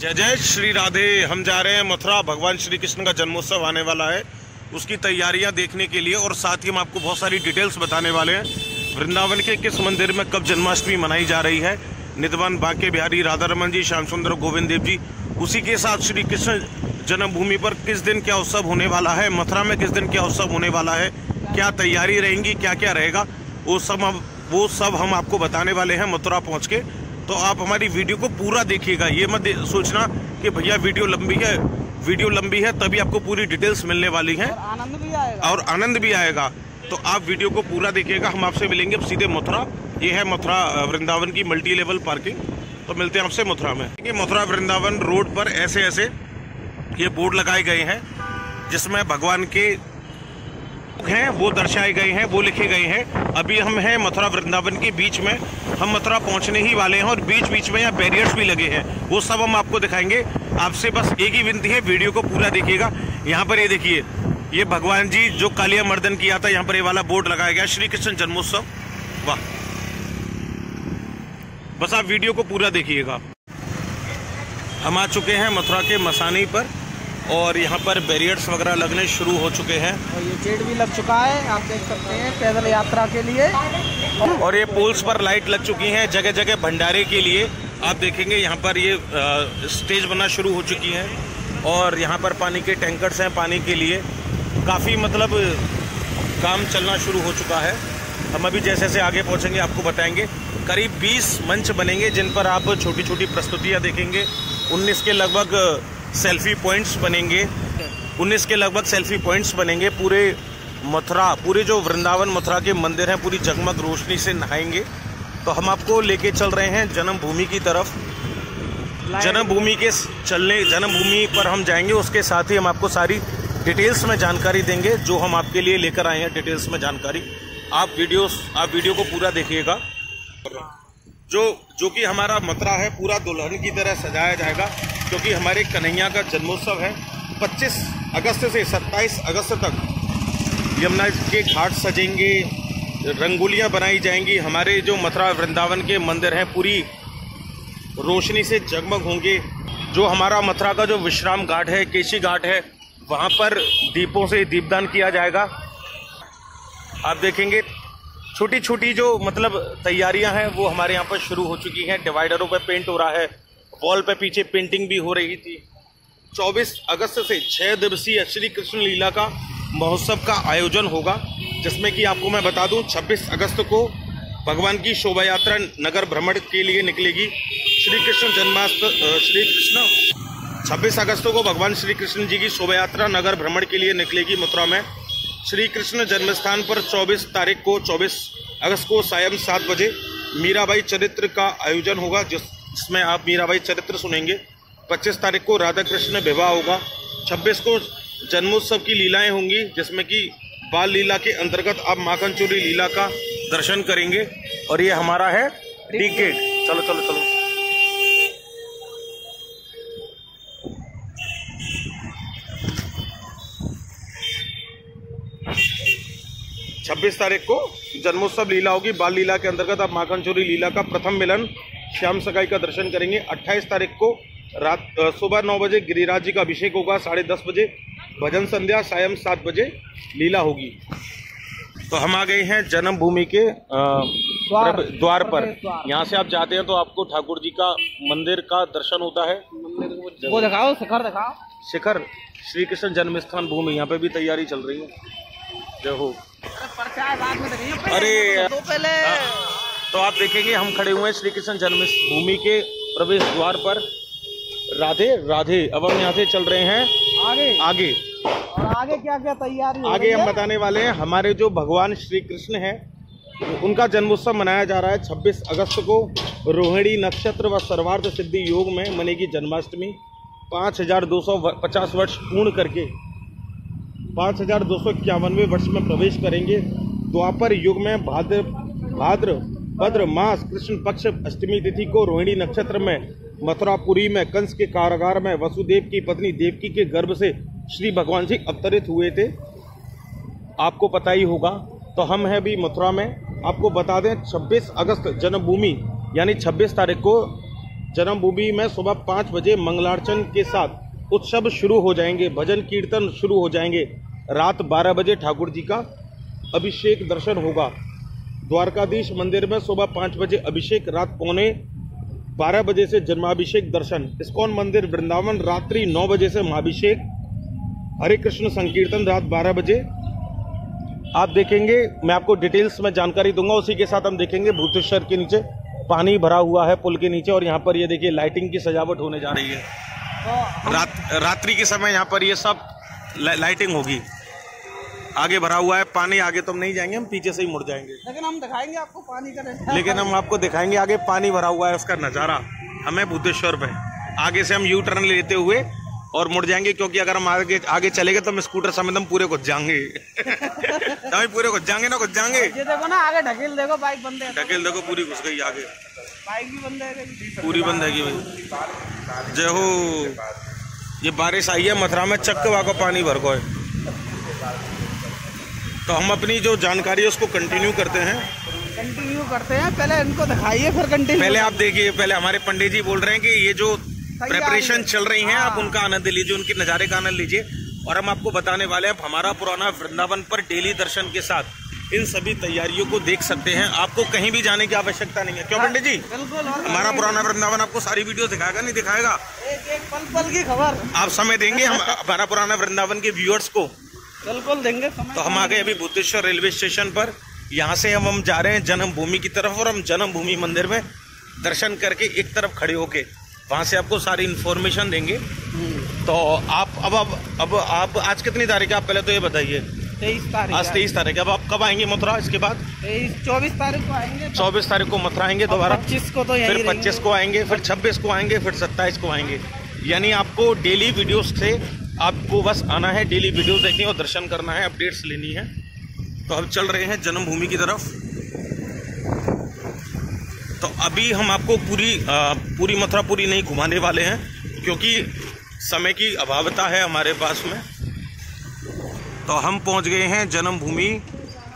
जय जय श्री राधे। हम जा रहे हैं मथुरा। भगवान श्री कृष्ण का जन्मोत्सव आने वाला है। उसकी तैयारियाँ देखने के लिए और साथ ही हम आपको बहुत सारी डिटेल्स बताने वाले हैं। वृंदावन के किस मंदिर में कब जन्माष्टमी मनाई जा रही है? निधवन बांके बिहारी राधा रमन जी श्याम सुंदर गोविंद देव जी, उसी के साथ श्री कृष्ण जन्मभूमि पर किस दिन क्या उत्सव होने वाला है? मथुरा में किस दिन क्या उत्सव होने वाला है? क्या तैयारी रहेंगी? क्या क्या रहेगा? वो सब वो सब हम आपको बताने वाले हैं मथुरा पहुँच के। तो आप हमारी वीडियो को पूरा देखिएगा। ये मत दे- सोचना कि भैया वीडियो लंबी है वीडियो लंबी है तभी आपको पूरी डिटेल्स मिलने वाली हैं। और आनंद भी आएगा। और आनंद भी आएगा। तो आप वीडियो को पूरा देखिएगा। हम आपसे मिलेंगे अब सीधे मथुरा। ये है मथुरा वृंदावन की मल्टी लेवल पार्किंग। तो मिलते हैं आपसे मथुरा में। देखिए मथुरा वृंदावन रोड पर ऐसे ऐसे ये बोर्ड लगाए गए हैं जिसमें भगवान के हैं वो दर्शाए गए हैं, वो लिखे गए हैं। अभी हम हैं मथुरा वृंदावन के बीच में। हम मथुरा पहुँचने ही वाले हैं और बीच बीच में यहाँ बैरियर्स भी लगे हैं। वो सब हम आपको दिखाएँगे। आपसे बस एक ही विनती है, वीडियो को पूरा देखिएगा। यहाँ पर ये देखिए, ये भगवान जी जो कालिया मर्दन किया था, यहाँ पर ये वाला बोर्ड लगाया गया श्री कृष्ण जन्मोत्सव। वाह। बस आप वीडियो को पूरा देखिएगा। हम आ चुके हैं मथुरा के मसानी पर। और यहाँ पर बैरियर्स वगैरह लगने शुरू हो चुके हैं। और ये गेट भी लग चुका है आप देख सकते हैं पैदल यात्रा के लिए। और ये पोल्स पर लाइट लग चुकी हैं जगह जगह भंडारे के लिए। आप देखेंगे यहाँ पर ये अ, स्टेज बनना शुरू हो चुकी है। और यहाँ पर पानी के टैंकर्स हैं पानी के लिए। काफ़ी मतलब काम चलना शुरू हो चुका है। हम अभी जैसे जैसे आगे पहुँचेंगे आपको बताएँगे। करीब 20 मंच बनेंगे जिन पर आप छोटी छोटी प्रस्तुतियाँ देखेंगे। 19 के लगभग सेल्फी पॉइंट्स बनेंगे। 19 के लगभग सेल्फी पॉइंट्स बनेंगे। पूरे मथुरा पूरे जो वृंदावन मथुरा के मंदिर हैं पूरी जगमग रोशनी से नहाएँगे। तो हम आपको लेके चल रहे हैं जन्मभूमि की तरफ़। जन्मभूमि के चलने जन्मभूमि पर हम जाएँगे। उसके साथ ही हम आपको सारी डिटेल्स में जानकारी देंगे जो हम आपके लिए लेकर आए हैं। डिटेल्स में जानकारी। आप वीडियोस आप वीडियो को पूरा देखिएगा। जो जो कि हमारा मथुरा है, पूरा दुल्हन की तरह सजाया जाएगा, क्योंकि हमारे कन्हैया का जन्मोत्सव है। 25 अगस्त से 27 अगस्त तक यमुना के घाट सजेंगे, रंगोलियाँ बनाई जाएँगी। हमारे जो मथुरा वृंदावन के मंदिर हैं, पूरी रोशनी से जगमग होंगे। जो हमारा मथुरा का जो विश्राम घाट है, केशी घाट है, वहाँ पर दीपों से दीपदान किया जाएगा। आप देखेंगे छोटी छोटी जो मतलब तैयारियाँ हैं, वो हमारे यहाँ पर शुरू हो चुकी हैं। डिवाइडरों पे पेंट हो रहा है वॉल पे पीछे पेंटिंग भी हो रही थी। 24 अगस्त से 6 दिवसीय श्री कृष्ण लीला का महोत्सव का आयोजन होगा, जिसमें कि आपको मैं बता दूँ 26 अगस्त को भगवान की शोभा यात्रा नगर भ्रमण के लिए निकलेगी। श्री कृष्ण जन्माष्ट श्री कृष्ण। 26 अगस्त को भगवान श्री कृष्ण जी की शोभा यात्रा नगर भ्रमण के लिए निकलेगी मथुरा में। श्री कृष्ण जन्मस्थान पर 24 तारीख को 24 अगस्त को सायं सात बजे मीराबाई चरित्र का आयोजन होगा, जिस, जिसमें आप मीराबाई चरित्र सुनेंगे। 25 तारीख को राधा कृष्ण विवाह होगा। 26 को जन्मोत्सव की लीलाएँ होंगी, जिसमें कि बाल लीला के अंतर्गत आप माखन लीला का दर्शन करेंगे। और ये हमारा है गेट चलो चलो चलो। छब्बीस तारीख को जन्मोत्सव लीला होगी। बाल लीला के अंतर्गत आप माखन चोरी लीला का प्रथम मिलन श्याम सगाई का दर्शन करेंगे। 28 तारीख को रात सुबह नौ बजे गिरिराज जी का अभिषेक होगा। साढ़े दस बजे भजन संध्या सायं सात बजे लीला होगी। तो हम आ गए हैं जन्मभूमि के द्वार। द्वार पर। यहाँ से आप जाते हैं तो आपको ठाकुर जी का मंदिर का दर्शन होता है। वो दिखाओ शिखर दिखाओ। शिखर श्री कृष्ण जन्म स्थान भूमि यहाँ पे भी तैयारी चल रही है। जय हो अरे तो पहले। तो आप देखेंगे हम खड़े हुए हैं श्री कृष्ण जन्म भूमि के प्रवेश द्वार पर। राधे राधे अब हम यहाँ से चल रहे हैं। आगे। आगे। और आगे क्या क्या तैयारी आगे हम बताने वाले हैं हमारे जो भगवान श्री कृष्ण हैं उनका जन्मोत्सव मनाया जा रहा है 26 अगस्त को रोहिणी नक्षत्र व सर्वार्थ सिद्धि योग में मनेगी जन्माष्टमी। पाँच हज़ार दो सौ पचास वर्ष पूर्ण करके। पाँच हज़ार दो सौ इक्यावनवे वर्ष में प्रवेश करेंगे। द्वापर युग में भाद्र भाद्र, भद्र मास कृष्ण पक्ष अष्टमी तिथि को रोहिणी नक्षत्र में, मथुरापुरी में, कंस के कारागार में, वसुदेव की पत्नी देवकी के गर्भ से श्री भगवान जी अवतरित हुए थे। आपको पता ही होगा तो हम हैं भी मथुरा में। आपको बता दें 26 अगस्त जन्मभूमि, यानी 26 तारीख को जन्मभूमि में सुबह पाँच बजे मंगलार्चन के साथ उत्सव शुरू हो जाएँगे, भजन कीर्तन शुरू हो जाएँगे। रात बारह बजे ठाकुर जी का अभिषेक दर्शन होगा। द्वारकाधीश मंदिर में सुबह पाँच बजे अभिषेक, रात पौने बारह बजे से जन्माभिषेक दर्शन। इस्कॉन मंदिर, वृंदावन, रात्रि नौ बजे से महाभिषेक। हरे कृष्ण संकीर्तन, रात बारह बजे। आप देखेंगे, मैं आपको डिटेल्स में जानकारी दूँगा, उसी के साथ हम देखेंगे भूतेश्वर के नीचे। पानी भरा हुआ है, पुल के नीचे, और यहाँ पर ये देखिए, लाइटिंग की सजावट होने जा रही है। तो रात रात्रि के समय यहाँ पर ये सब ला, लाइटिंग होगी। आगे भरा हुआ है पानी आगे तो हम नहीं जाएँगे हम पीछे से ही मुड़ जाएँगे। लेकिन हम दिखाएँगे आपको पानी का। लेकिन हम आपको दिखाएँगे आगे पानी भरा हुआ है उसका नज़ारा। हमें भूतेश्वर पे आगे से हम यू टर्न लेते हुए और मुड़ जाएँगे क्योंकि अगर हम आगे आगे चले गए तो हम स्कूटर समेत हम पूरे घुस जाएँगे। हम पूरे घुस जाएँगे ना घुस जाएँगे। ये देखो ना आगे ढकेल देखो बाइक बंद है। ढकेल देखो पूरी घुस गई आगे। बाइक भी बंद है। पूरी बंद है भाई। जय हो ये बारिश आई है मथुरा में चक्कवा को पानी भर है। तो हम अपनी जो जानकारी है उसको कंटिन्यू करते हैं। कंटिन्यू करते हैं पहले इनको दिखाइए फिर कंटिन्यू पहले आप देखिए पहले हमारे पंडित जी बोल रहे हैं कि ये जो प्रेपरेशन चल रही है आप हाँ। उनका आनंद लीजिए उनके नज़ारे का आनंद लीजिए। और हम आपको बताने वाले हैं हमारा पुराना वृंदावन पर डेली दर्शन के साथ इन सभी तैयारियों को देख सकते हैं। आपको कहीं भी जाने की आवश्यकता नहीं है। क्यों पंडित जी? बिल्कुल हमारा पुराना वृंदावन आपको सारी वीडियो दिखाएगा नहीं दिखाएगा? एक एक पल पल की खबर। आप समय देंगे हम हमारा पुराना वृंदावन के व्यूअर्स को। बिल्कुल देंगे समय। तो हम आ गए अभी भूतेश्वर रेलवे स्टेशन पर। यहाँ से हम हम जा रहे हैं जन्मभूमि की तरफ़ और हम जन्मभूमि मंदिर में दर्शन करके एक तरफ़ खड़े होके वहाँ से आपको सारी इन्फॉर्मेशन देंगे। हम्म, तो आप अब अब अब आप आज कितनी तारीख है? आप पहले तो ये बताइए। तेईस तारीख आज तेईस तारीख है। अब आप कब आएँगे मथुरा? इसके बाद? तेईस चौबीस तारीख को आएँगे चौबीस तारीख को मथुरा आएँगे दोबारा। पच्चीस को तो फिर पच्चीस को आएँगे फिर छब्बीस को आएँगे फिर सत्ताईस को आएँगे। यानी आपको डेली वीडियोस से आपको बस आना है डेली वीडियोस देखनी है और दर्शन करना है अपडेट्स लेनी है। तो हम चल रहे हैं जन्मभूमि की तरफ़। तो अभी हम आपको पूरी आ, पूरी मथुरा पूरी नहीं घुमाने वाले हैं क्योंकि समय की अभावता है हमारे पास में। तो हम पहुँच गए हैं जन्मभूमि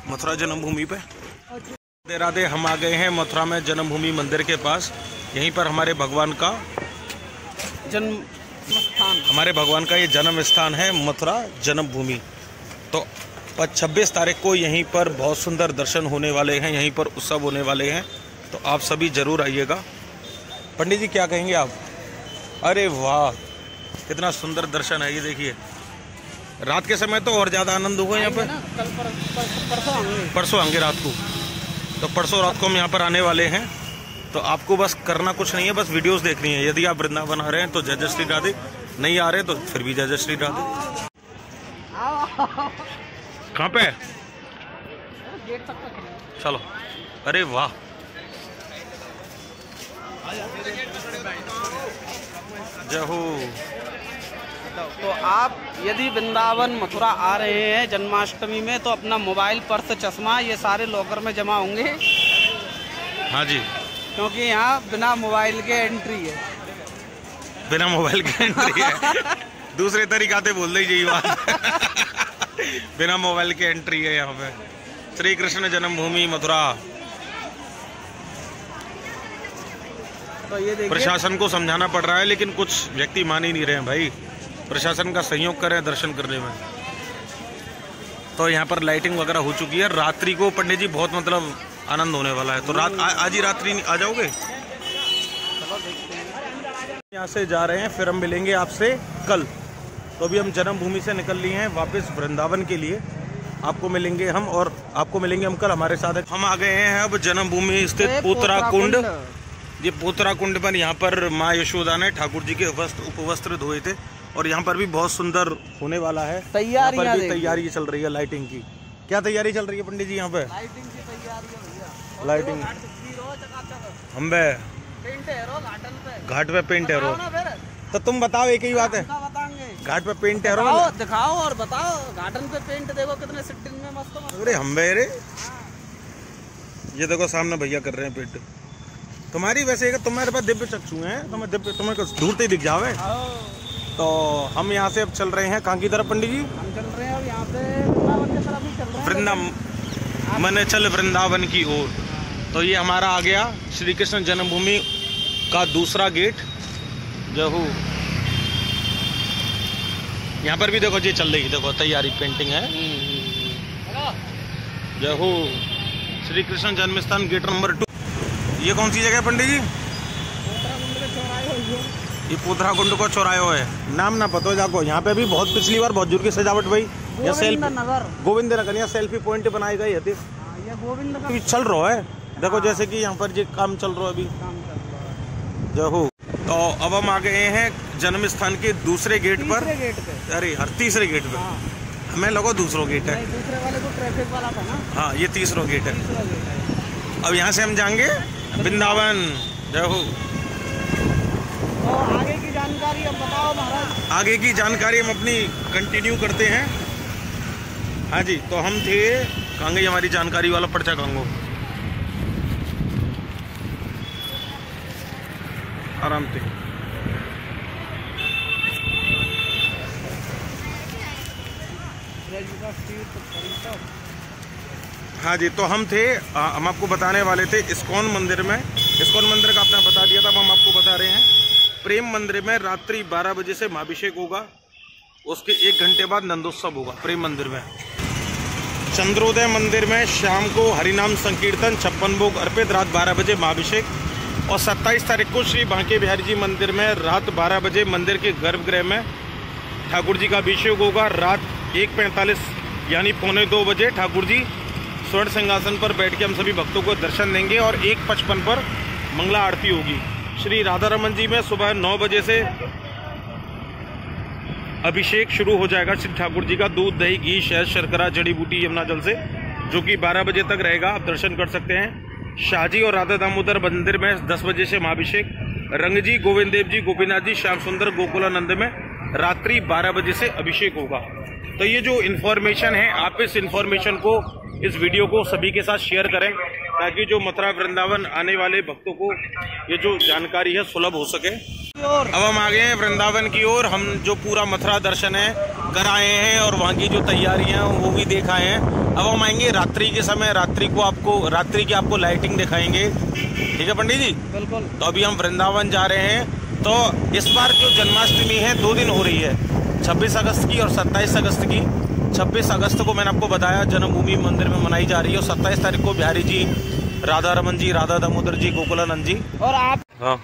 मथुरा जन्मभूमि पे। राधे राधे हम आ गए हैं मथुरा में जन्मभूमि मंदिर के पास। यहीं पर हमारे भगवान का जन्म स्थान। हमारे भगवान का ये जन्म स्थान है मथुरा जन्मभूमि। तो छब्बीस तारीख को यहीं पर बहुत सुंदर दर्शन होने वाले हैं यहीं पर उत्सव होने वाले हैं। तो आप सभी ज़रूर आइएगा। पंडित जी क्या कहेंगे आप? अरे वाह कितना सुंदर दर्शन है ये देखिए। रात के समय तो और ज़्यादा आनंद होगा यहाँ पर। परसों आएँगे। रात को। तो परसों रात को हम यहाँ पर आने वाले हैं। तो आपको बस करना कुछ नहीं है बस वीडियोस देखनी है। यदि आप वृंदावन आ रहे हैं तो जय जय श्री राधे। नहीं आ रहे तो फिर भी जय जय श्री राधे। कहाँ पे चलो। अरे वाह। जय हो। तो आप यदि वृंदावन मथुरा आ रहे हैं जन्माष्टमी में तो अपना मोबाइल पर्स चश्मा ये सारे लॉकर में जमा होंगे। हाँ जी। क्योंकि यहाँ बिना मोबाइल के एंट्री है। बिना मोबाइल के एंट्री है। दूसरे तरीका से बोल दीजिए बात। बिना मोबाइल के एंट्री है यहाँ पे। श्री कृष्ण जन्मभूमि मथुरा। तो ये प्रशासन को समझाना पड़ रहा है लेकिन कुछ व्यक्ति मान ही नहीं रहे हैं भाई। प्रशासन का सहयोग करें दर्शन करने में। तो यहाँ पर लाइटिंग वगैरह हो चुकी है। रात्रि को पंडित जी बहुत मतलब आनंद होने वाला है। तो रात आ, आज ही रात्रि आ जाओगे? यहाँ से जा रहे हैं फिर हम मिलेंगे आपसे कल। तो अभी हम जन्मभूमि से निकल लिए हैं वापस वृंदावन के लिए। आपको मिलेंगे हम और आपको मिलेंगे हम कल हमारे साथ। हम आ गए हैं अब जन्मभूमि स्थित कुंड पोतराकुंड। ये पोतरा कुंड पर यहाँ पर माँ यशोदा ने ठाकुर जी के वस्त्र उपवस्त्र धोए थे और यहाँ पर भी बहुत सुंदर होने वाला है। तैयारी पर भी तैयारी चल रही है लाइटिंग की। क्या तैयारी चल रही है पंडित जी यहाँ पे लाइटिंग की तैयारी है लाइटिंग। हम बे पेंट है रो घाटन पे घाट पे पेंट है तो तुम बताओ एक ही बात है। घाट पे पेंट है दिखाओ और बताओ। गार्डन पे पेंट देखो कितने सिट्टिंग में मस्त अरे हम बे रे। ये देखो सामने भैया कर रहे हैं पेंट तुम्हारी वैसे एक तुम्हारे पास दिव्य चक्षु हैं तुम्हें दिव्य तुम्हें कुछ दूर से दिख जावे? तो हम यहाँ से अब चल रहे हैं कहाँ की तरफ़ पंडित जी? हम चल रहे हैं और यहाँ से वृंदावन चल वृंदा मन चल वृंदावन की ओर। तो ये हमारा आ गया श्री कृष्ण जन्मभूमि का दूसरा गेट। जहू। यहाँ पर भी देखो जी चल रही देखो तैयारी पेंटिंग है। जहू श्री कृष्ण जन्म स्थान गेट नंबर टू ये कौन सी जगह है पंडित जी? ये पोथरा कुंड को चौरायो है। नाम ना पता जाको। यहाँ पे भी बहुत पिछली बार बहुत ज़ोर की सजावट भाई। या सेल्फी नगर। गोविंद नगर यहाँ सेल्फी पॉइंट बनाई गई है ये गोविंद का चल रहा है। देखो जैसे कि यहाँ पर ये काम चल रहा है अभी। काम चल रहा है। जहू। तो अब हम आ गए हैं जन्म स्थान के दूसरे गेट पर। तीसरे गेट पे। अरे हर तीसरे गेट पे। हाँ। हमें लगो दूसरो गेट है। दूसरे वाले को ट्रैफ़िक वाला था ना। हाँ ये तीसरा गेट है। अब यहाँ से हम जाएँगे। वृंदावन जहू तो आगे की जानकारी अब बताओ महाराज आगे की जानकारी हम अपनी कंटिन्यू करते हैं हाँ जी तो हम थे कहाँ गई हमारी जानकारी वाला पर्चा कांगो आराम से हाँ जी तो हम थे आ, हम आपको बताने वाले थे इस्कॉन मंदिर में। इस्कॉन मंदिर का आपने बता दिया था हम आपको बता रहे हैं। प्रेम मंदिर में रात्रि 12 बजे से महाभिषेक होगा। उसके एक घंटे बाद नंदोत्सव होगा प्रेम मंदिर में। चंद्रोदय मंदिर में शाम को हरिनाम संकीर्तन छप्पन भोग अर्पित रात 12 बजे महाभिषेक और 27 तारीख को श्री बांके बिहारी जी मंदिर में रात 12 बजे मंदिर के गर्भगृह में ठाकुर जी का अभिषेक होगा। रात एक पैंतालीस यानी पौने दो बजे ठाकुर जी स्वर्ण सिंहासन पर बैठ के हम सभी भक्तों को दर्शन देंगे और एक पचपन पर मंगला आरती होगी। श्री राधा रमन जी में सुबह नौ बजे से अभिषेक शुरू हो जाएगा। श्री ठाकुर जी का दूध, दही, घी, शहद, शर्करा, जड़ी बूटी, यमुना जल से, जो कि 12 बजे तक रहेगा। आप दर्शन कर सकते हैं। शाहजी और राधा दामोदर मंदिर में 10 बजे से महाभिषेक। रंग जी गोविंद देव जी, गोपीनाथ जी, श्याम सुंदर, गोकुलानंद में रात्रि 12 बजे से अभिषेक होगा। तो ये जो इन्फॉर्मेशन है, आप इस इन्फॉर्मेशन को इस वीडियो को सभी के साथ शेयर करें ताकि जो मथुरा वृंदावन आने वाले भक्तों को ये जो जानकारी है सुलभ हो सके। और अब हम आ गए हैं वृंदावन की ओर। हम जो पूरा मथुरा दर्शन है कराए हैं और वहाँ की जो तैयारियाँ हैं वो भी देखाए हैं। अब हम आएँगे रात्रि के समय। रात्रि को आपको रात्रि की आपको लाइटिंग दिखाएँगे। ठीक है पंडित जी? बिल्कुल। तो अभी हम वृंदावन जा रहे हैं। तो इस बार जो जन्माष्टमी है दो दिन हो रही है। 26 अगस्त की और 27 अगस्त की। 26 अगस्त को मैंने आपको बताया जन्मभूमि मंदिर में मनाई जा रही है और 27 तारीख को बिहारी जी राधा रमन जी राधा दामोदर जी गोकुलानंद जी। और आप? हाँ।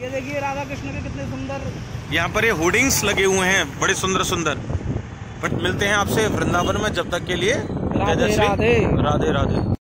ये देखिए राधा कृष्ण के कितने सुंदर। यहाँ पर ये होर्डिंग्स लगे हुए हैं बड़े सुंदर सुंदर। बट मिलते हैं आपसे वृंदावन में जब तक के लिए। राधे राधे। राधे राधे।